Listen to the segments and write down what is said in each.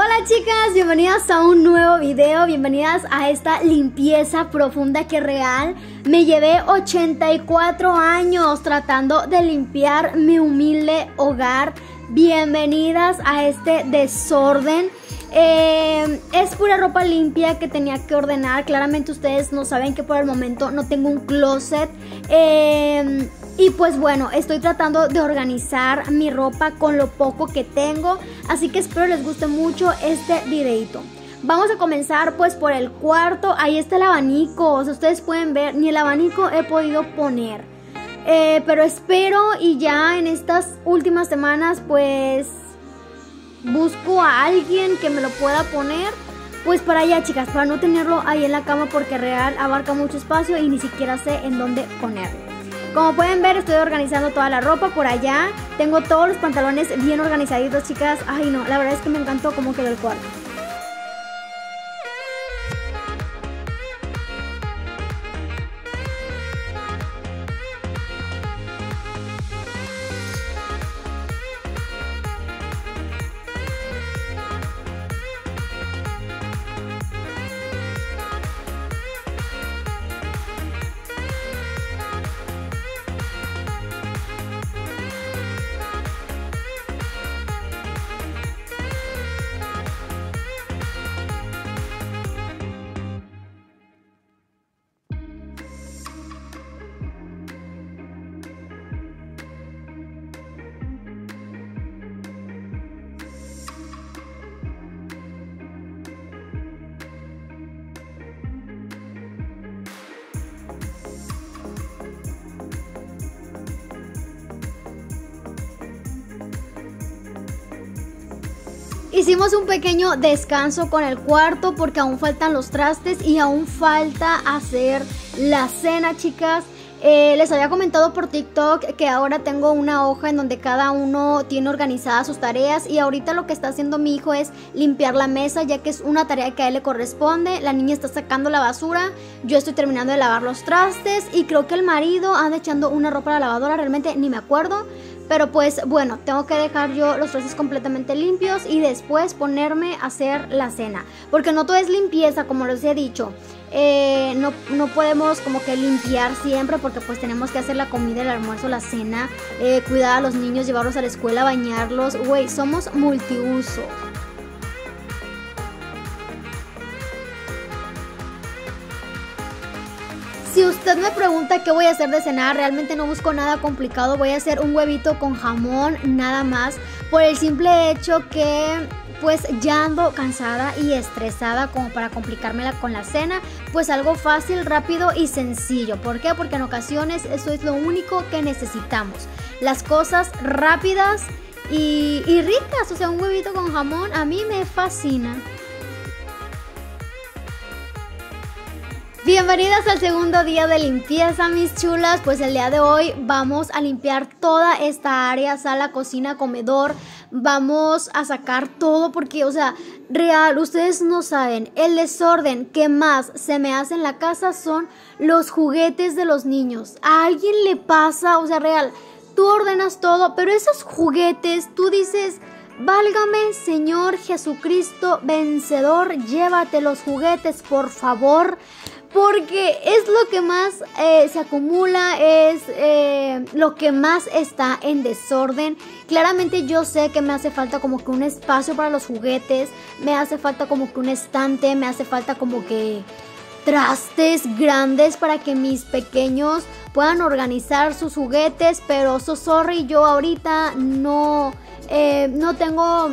Hola chicas, bienvenidas a un nuevo video, bienvenidas a esta limpieza profunda que real. Me llevé 84 años tratando de limpiar mi humilde hogar. Bienvenidas a este desorden. Eh, es pura ropa limpia que tenía que ordenar. Claramente ustedes no saben que por el momento no tengo un closet. Eh, y pues bueno, estoy tratando de organizar mi ropa con lo poco que tengo. Así que espero les guste mucho este videito. Vamos a comenzar pues por el cuarto. Ahí está el abanico. O ustedes pueden ver, ni el abanico he podido poner. Eh, pero espero y ya en estas últimas semanas pues busco a alguien que me lo pueda poner. Pues para allá chicas, para no tenerlo ahí en la cama porque real abarca mucho espacio y ni siquiera sé en dónde ponerlo. Como pueden ver, estoy organizando toda la ropa por allá. Tengo todos los pantalones bien organizaditos, chicas. Ay, no, la verdad es que me encantó cómo quedó el cuarto. Hicimos un pequeño descanso con el cuarto porque aún faltan los trastes y aún falta hacer la cena, chicas. Eh, les había comentado por TikTok que ahora tengo una hoja en donde cada uno tiene organizadas sus tareas y ahorita lo que está haciendo mi hijo es limpiar la mesa ya que es una tarea que a él le corresponde. La niña está sacando la basura, yo estoy terminando de lavar los trastes y creo que el marido anda echando una ropa a la lavadora, realmente ni me acuerdo. Pero pues bueno, tengo que dejar yo los trastes completamente limpios y después ponerme a hacer la cena. Porque no todo es limpieza, como les he dicho. Eh, no, no, podemos como que limpiar siempre porque pues tenemos que hacer la comida, el almuerzo, la cena, eh, cuidar a los niños, llevarlos a la escuela, bañarlos. Güey, somos multiuso. Si usted me pregunta qué voy a hacer de cenar, realmente no busco nada complicado. Voy a hacer un huevito con jamón, nada más. Por el simple hecho que pues ya ando cansada y estresada como para complicármela con la cena, pues algo fácil, rápido y sencillo. ¿Por qué? Porque en ocasiones eso es lo único que necesitamos. Las cosas rápidas y, y ricas, o sea, un huevito con jamón a mí me fascina. Bienvenidas al segundo día de limpieza, mis chulas. Pues el día de hoy vamos a limpiar toda esta área, sala, cocina, comedor. Vamos a sacar todo porque, o sea, real, ustedes no saben, el desorden que más se me hace en la casa son los juguetes de los niños. A alguien le pasa, o sea, real, tú ordenas todo, pero esos juguetes, tú dices... Válgame, Señor Jesucristo vencedor, llévate los juguetes, por favor porque es lo que más eh, se acumula, es eh, lo que más está en desorden. Claramente yo sé que me hace falta como que un espacio para los juguetes, me hace falta como que un estante, me hace falta como que trastes grandes para que mis pequeños puedan organizar sus juguetes, pero so sorry, yo ahorita no, eh, no tengo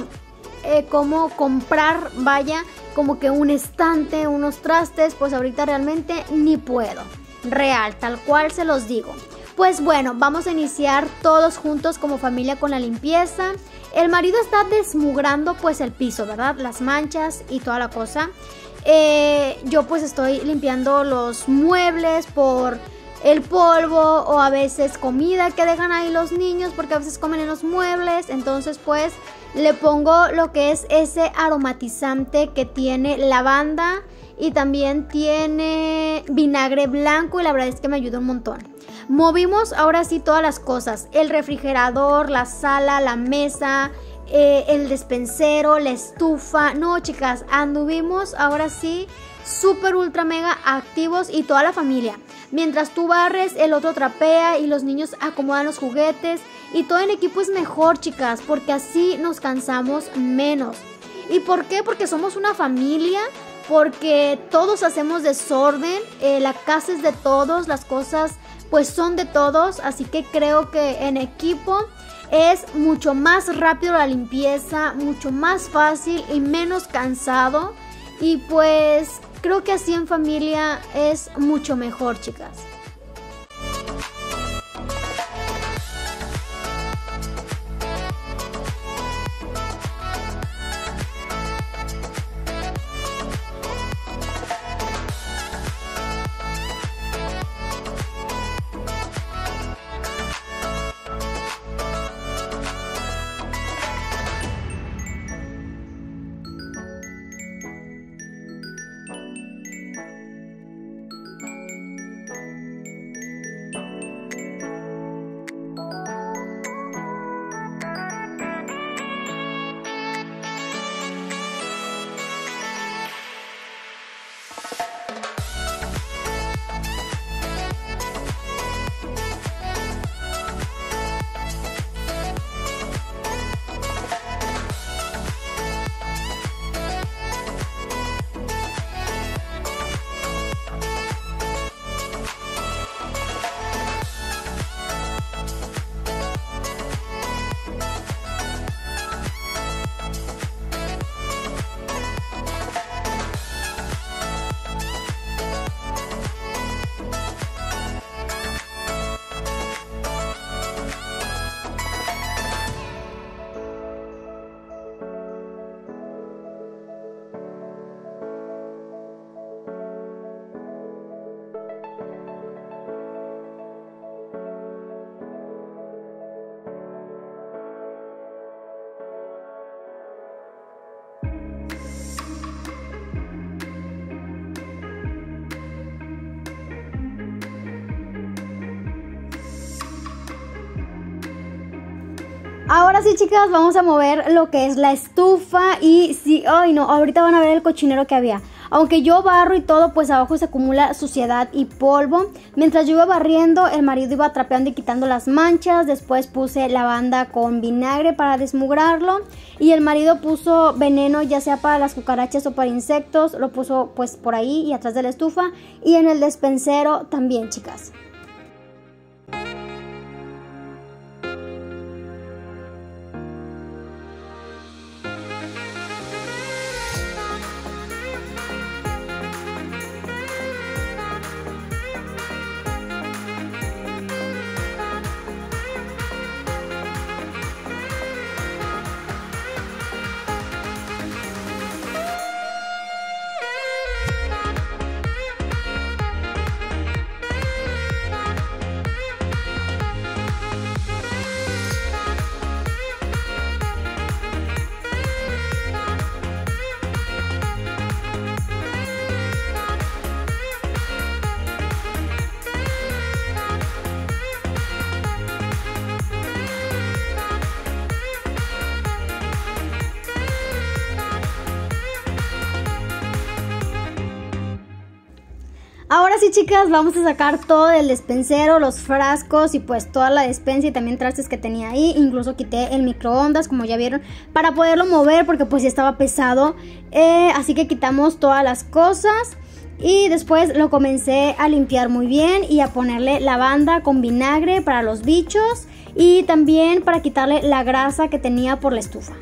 cómo comprar, vaya, como que un estante, unos trastes, pues ahorita realmente ni puedo. Real, tal cual se los digo. Pues bueno, vamos a iniciar todos juntos como familia con la limpieza. El marido está desmugrando pues el piso, ¿verdad? Las manchas y toda la cosa. Eh, yo pues estoy limpiando los muebles por el polvo o a veces comida que dejan ahí los niños porque a veces comen en los muebles. Entonces pues le pongo lo que es ese aromatizante que tiene lavanda y también tiene vinagre blanco y la verdad es que me ayuda un montón. Movimos ahora sí todas las cosas, el refrigerador, la sala, la mesa, eh, el despensero, la estufa. No, chicas, anduvimos ahora sí súper ultra mega activos y toda la familia. Mientras tú barres, el otro trapea y los niños acomodan los juguetes. Y todo en equipo es mejor, chicas, porque así nos cansamos menos. ¿Y por qué? Porque somos una familia, porque todos hacemos desorden, eh, la casa es de todos, las cosas pues son de todos, así que creo que en equipo es mucho más rápido la limpieza, mucho más fácil y menos cansado. Y pues creo que así en familia es mucho mejor, chicas. Ahora sí, chicas, vamos a mover lo que es la estufa y sí, ay no, ahorita van a ver el cochinero que había. Aunque yo barro y todo, pues abajo se acumula suciedad y polvo. Mientras yo iba barriendo, el marido iba trapeando y quitando las manchas. Después puse lavanda con vinagre para desmugrarlo. Y el marido puso veneno ya sea para las cucarachas o para insectos. Lo puso pues por ahí y atrás de la estufa. Y en el despensero también, chicas. Ahora sí, chicas, vamos a sacar todo el despensero, los frascos y pues toda la despensa y también trastes que tenía ahí. Incluso quité el microondas, como ya vieron, para poderlo mover porque pues ya estaba pesado. Eh, así que quitamos todas las cosas. Y después lo comencé a limpiar muy bien y a ponerle lavanda con vinagre para los bichos y también para quitarle la grasa que tenía por la estufa.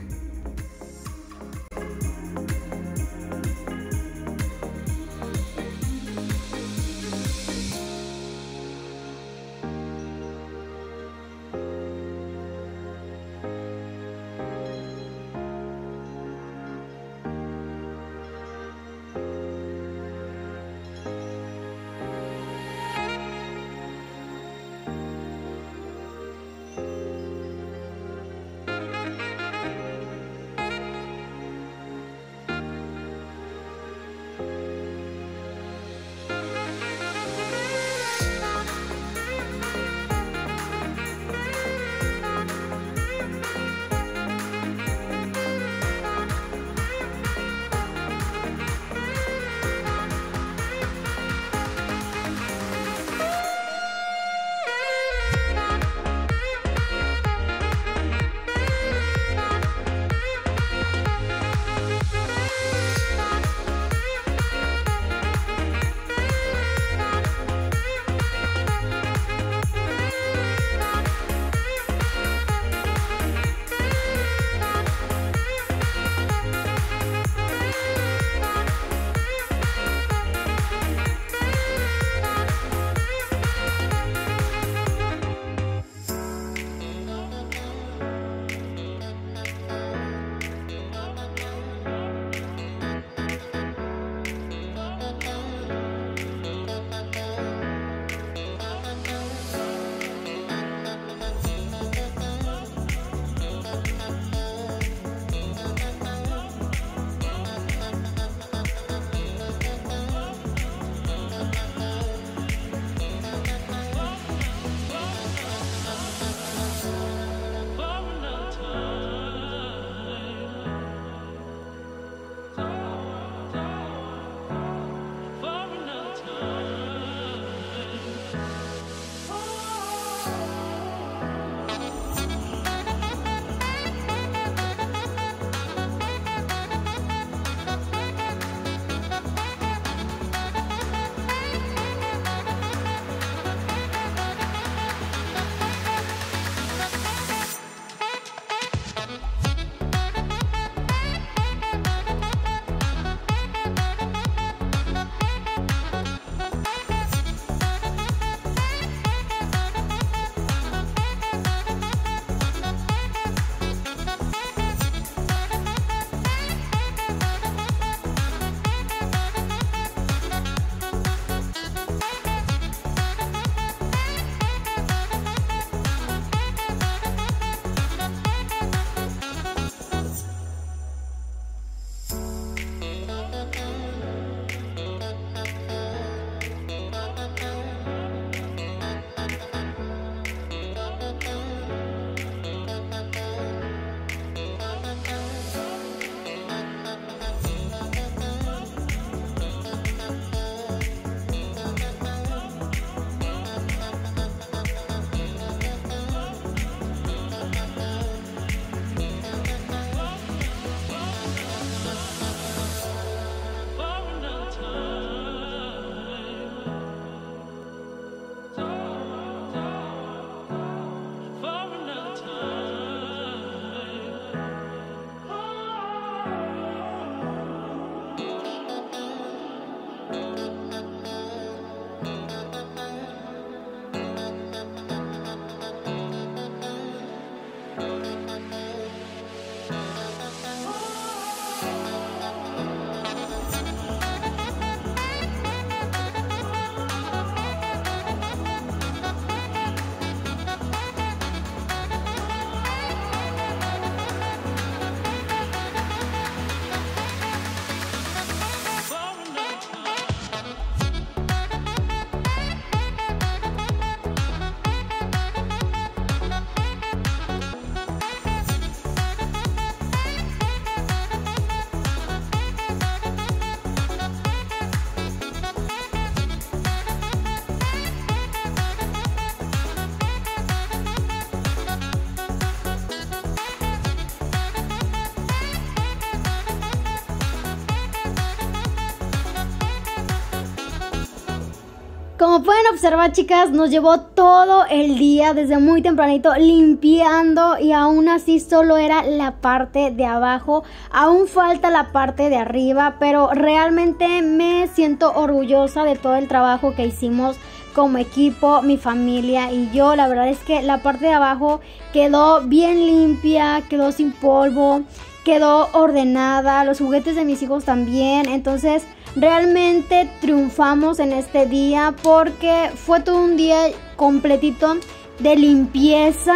Pueden observar, chicas, nos llevó todo el día desde muy tempranito limpiando y aún así solo era la parte de abajo. Aún falta la parte de arriba, pero realmente me siento orgullosa de todo el trabajo que hicimos como equipo, mi familia y yo. La verdad es que la parte de abajo quedó bien limpia, quedó sin polvo, quedó ordenada, los juguetes de mis hijos también. Entonces, realmente triunfamos en este día porque fue todo un día completito de limpieza.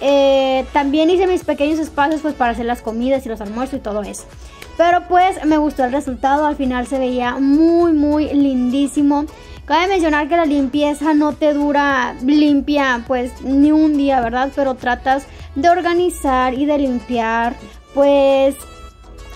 Eh, también hice mis pequeños espacios pues para hacer las comidas y los almuerzos y todo eso. Pero pues me gustó el resultado, al final se veía muy muy lindísimo. Cabe mencionar que la limpieza no te dura limpia pues ni un día, ¿verdad? Pero tratas de organizar y de limpiar pues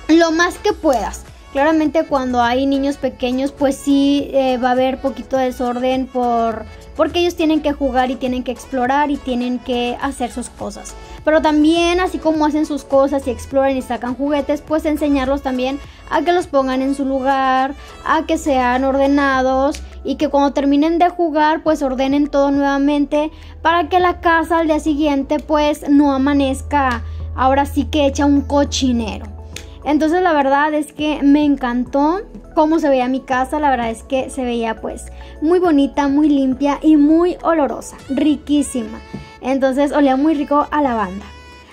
lo más que puedas. Claramente cuando hay niños pequeños pues sí eh, va a haber poquito desorden por porque ellos tienen que jugar y tienen que explorar y tienen que hacer sus cosas. Pero también así como hacen sus cosas y exploran y sacan juguetes, pues enseñarlos también a que los pongan en su lugar, a que sean ordenados y que cuando terminen de jugar pues ordenen todo nuevamente para que la casa al día siguiente pues no amanezca ahora sí que echa un cochinero. Entonces la verdad es que me encantó cómo se veía mi casa, la verdad es que se veía pues muy bonita, muy limpia y muy olorosa, riquísima. Entonces olía muy rico a lavanda.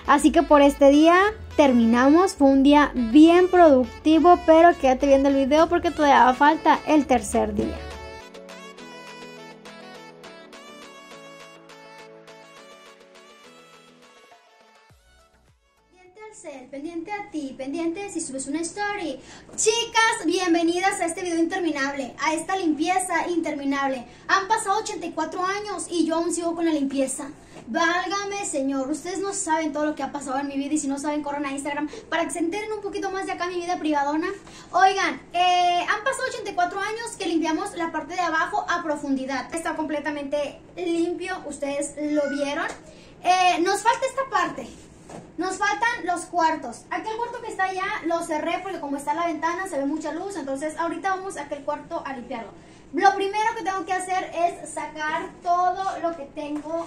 Así que por este día terminamos, fue un día bien productivo, pero quédate viendo el video porque todavía falta el tercer día. Pendiente a ti, pendiente si subes una story. Chicas, bienvenidas a este video interminable, a esta limpieza interminable. Han pasado 84 años y yo aún sigo con la limpieza. Válgame, señor. Ustedes no saben todo lo que ha pasado en mi vida y si no saben, corran a Instagram para que se enteren un poquito más de acá mi vida privadona. Oigan, eh, han pasado 84 años que limpiamos la parte de abajo a profundidad. Está completamente limpio, ustedes lo vieron. Eh, nos falta esta parte. Nos faltan los cuartos. Aquel cuarto que está allá lo cerré porque como está la ventana se ve mucha luz. Entonces ahorita vamos a aquel cuarto a limpiarlo. Lo primero que tengo que hacer es sacar todo lo que tengo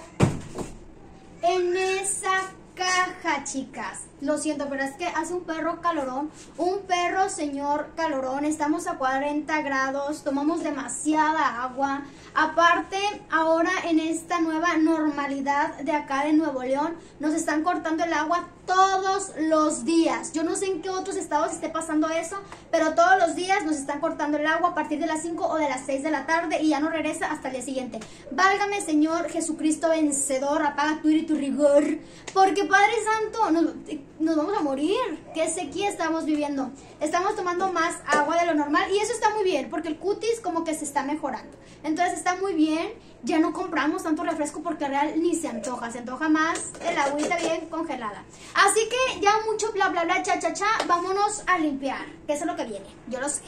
en esa caja, chicas. Lo siento, pero es que hace un perro calorón. Un perro, señor calorón. Estamos a 40 grados. Tomamos demasiada agua. Aparte, ahora en esta nueva normalidad de acá de Nuevo León, nos están cortando el agua todos los días. Yo no sé en qué otros estados esté pasando eso, pero todos los días nos están cortando el agua a partir de las 5 o de las 6 de la tarde y ya no regresa hasta el día siguiente. Válgame, Señor Jesucristo vencedor, apaga tu ira y tu rigor, porque Padre Santo, nos, nos vamos a morir. ¿Qué sequía estamos viviendo? Estamos tomando más agua de lo normal y eso está muy bien, porque el cutis como que se está mejorando. Entonces está muy bien, ya no compramos tanto refresco porque real ni se antoja, se antoja más el agüita bien congelada. Así que ya mucho bla bla bla cha cha cha, vámonos a limpiar, que eso es lo que viene, yo lo sé.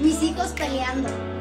Mis hijos peleando.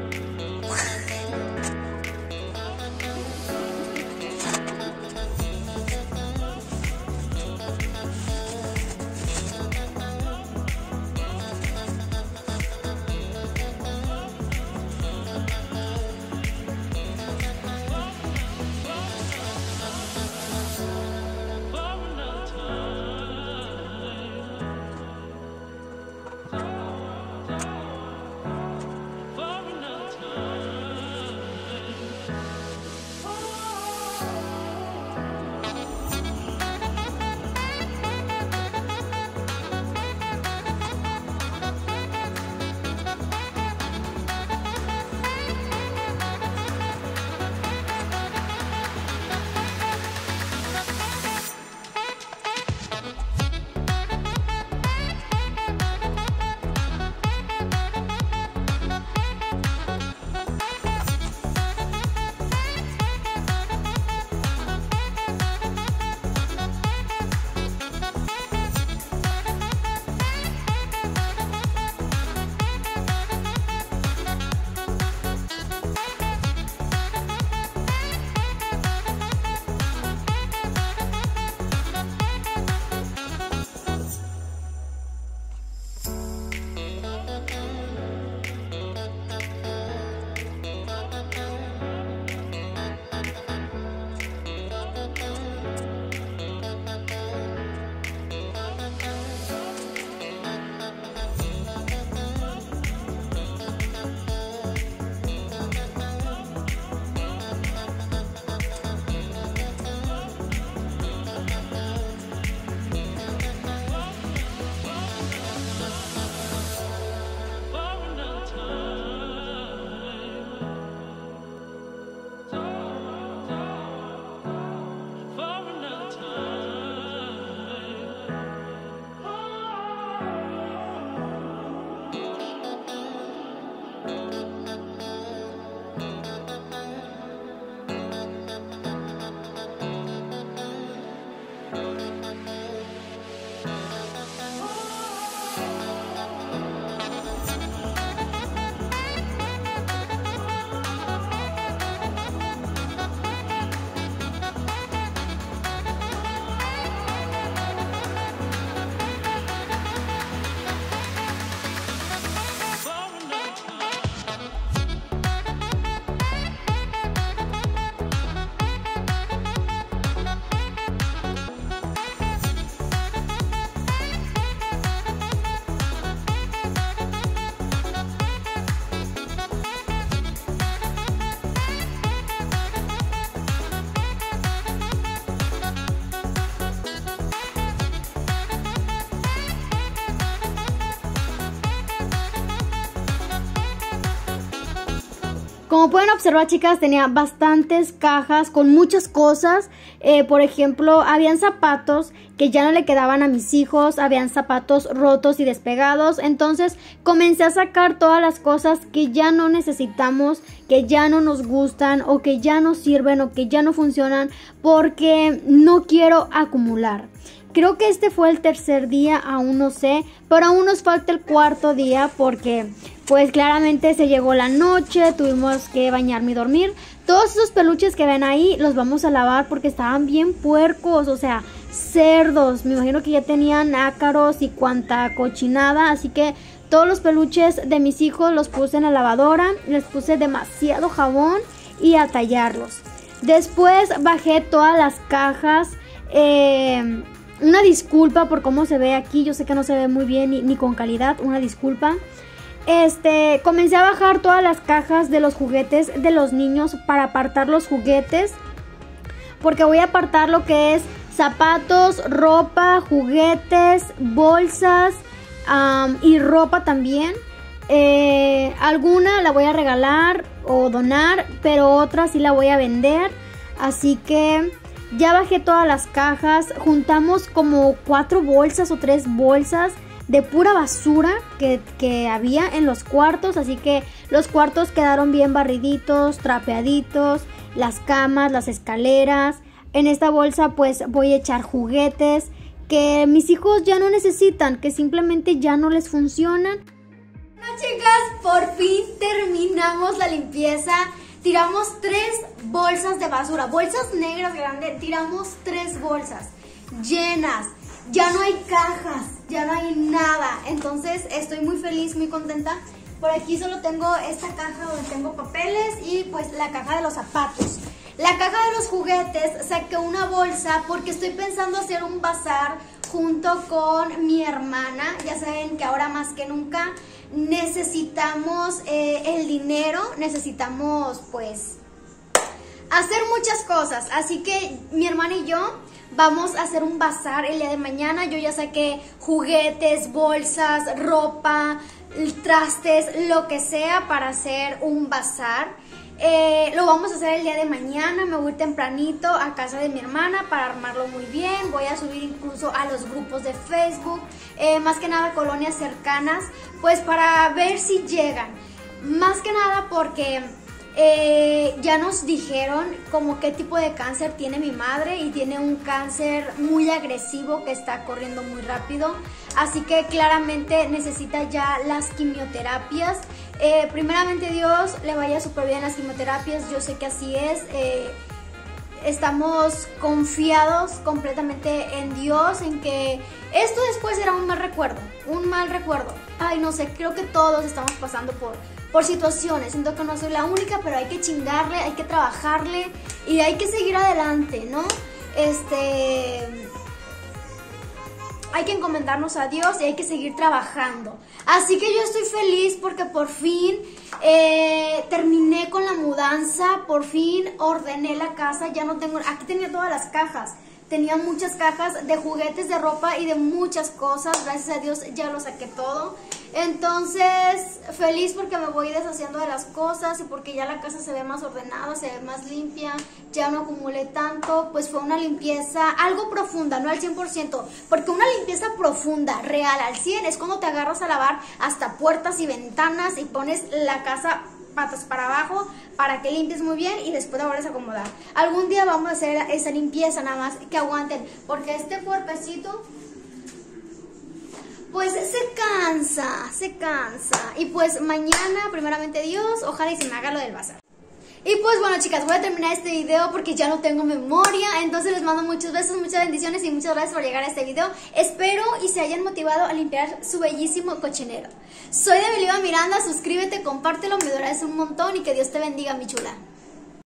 Como pueden observar, chicas, tenía bastantes cajas con muchas cosas. Eh, por ejemplo, habían zapatos que ya no le quedaban a mis hijos, habían zapatos rotos y despegados. Entonces comencé a sacar todas las cosas que ya no necesitamos, que ya no nos gustan o que ya no sirven o que ya no funcionan porque no quiero acumular. Creo que este fue el tercer día, aún no sé, pero aún nos falta el cuarto día porque pues claramente se llegó la noche, tuvimos que bañarme y dormir. Todos esos peluches que ven ahí los vamos a lavar porque estaban bien puercos, o sea, cerdos. Me imagino que ya tenían ácaros y cuanta cochinada, así que todos los peluches de mis hijos los puse en la lavadora, les puse demasiado jabón y a tallarlos. Después bajé todas las cajas. Eh, una disculpa por cómo se ve aquí, yo sé que no se ve muy bien ni, ni con calidad, una disculpa. Este, comencé a bajar todas las cajas de los juguetes de los niños para apartar los juguetes. Porque voy a apartar lo que es zapatos, ropa, juguetes, bolsas y ropa también. Eh, alguna la voy a regalar o donar, pero otra sí la voy a vender. Así que ya bajé todas las cajas. Juntamos como cuatro bolsas o tres bolsas de pura basura que, había en los cuartos. Así que los cuartos quedaron bien barriditos, trapeaditos, las camas, las escaleras. En esta bolsa pues voy a echar juguetes que mis hijos ya no necesitan, que simplemente ya no les funcionan. Bueno chicas, por fin terminamos la limpieza. Tiramos tres bolsas de basura, bolsas negras grandes, tiramos tres bolsas llenas ya no hay cajas, ya no hay nada. Entonces estoy muy feliz, muy contenta. Por aquí solo tengo esta caja donde tengo papeles y pues la caja de los zapatos. La caja de los juguetes saqué una bolsa porque estoy pensando hacer un bazar junto con mi hermana. Ya saben que ahora más que nunca necesitamos eh, el dinero, necesitamos pues hacer muchas cosas. Así que mi hermana y yo vamos a hacer un bazar el día de mañana. Yo ya saqué juguetes, bolsas, ropa, trastes, lo que sea para hacer un bazar. Eh, lo vamos a hacer el día de mañana, me voy tempranito a casa de mi hermana para armarlo muy bien, voy a subir incluso a los grupos de Facebook, eh, más que nada colonias cercanas, pues para ver si llegan. Más que nada porque eh, ya nos dijeron como qué tipo de cáncer tiene mi madre y tiene un cáncer muy agresivo que está corriendo muy rápido. Así que claramente necesita ya las quimioterapias. Eh, primeramente Dios le vaya súper bien las quimioterapias, yo sé que así es. Eh, estamos confiados completamente en Dios, en que esto después será un mal recuerdo, un mal recuerdo. Ay, no sé, creo que todos estamos pasando por por situaciones. Siento que no soy la única, pero hay que chingarle, hay que trabajarle y hay que seguir adelante, ¿no? Este hay que encomendarnos a Dios y hay que seguir trabajando. Así que yo estoy feliz porque por fin eh, terminé con la mudanza, por fin ordené la casa, ya no tengo, aquí tenía todas las cajas. Tenía muchas cajas de juguetes, de ropa y de muchas cosas. Gracias a Dios ya lo saqué todo. Entonces, feliz porque me voy deshaciendo de las cosas y porque ya la casa se ve más ordenada, se ve más limpia, ya no acumulé tanto, pues fue una limpieza algo profunda, no al 100%, porque una limpieza profunda, real, al 100, es cuando te agarras a lavar hasta puertas y ventanas y pones la casa patas para abajo para que limpies muy bien y después la vuelves a acomodar. Algún día vamos a hacer esa limpieza nada más que aguanten, porque este cuerpecito pues se cansa, se cansa. Y pues mañana, primeramente Dios, ojalá y se me haga lo del bazar. Y pues bueno chicas, voy a terminar este video porque ya no tengo memoria, entonces les mando muchos besos, muchas bendiciones y muchas gracias por llegar a este video. Espero y se hayan motivado a limpiar su bellísimo cochinero. Soy de Miranda, suscríbete, compártelo, me es un montón y que Dios te bendiga mi chula.